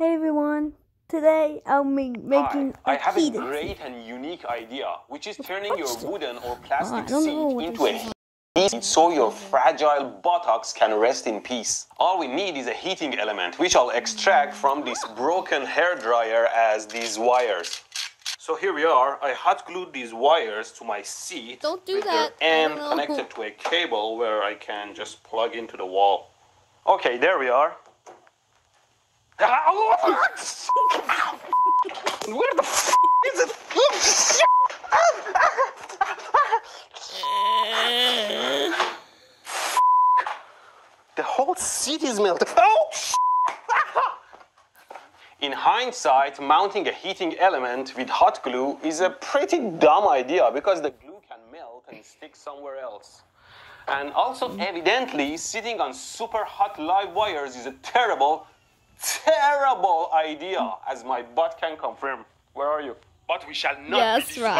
Hey everyone, today I'll be making Hi, I a have a heated great and unique idea, which is turning your wooden or Oh, plastic don't seat into a this is. seat so your fragile buttocks can rest in peace. All we need is a heating element, which I'll extract from this broken hair dryer as these wires. So here we are. I hot glued these wires to my seat. Don't do with that. Their end I don't know. connected to a cable where I can just plug into the wall. Okay, there we are. Where the f is it? The whole city is melted. Oh! In hindsight, mounting a heating element with hot glue is a pretty dumb idea because the glue can melt and stick somewhere else. And also, evidently, sitting on super hot live wires is a terrible, terrible idea, as my butt can confirm. Where are you? But we shall not Yes, be right. discouraged.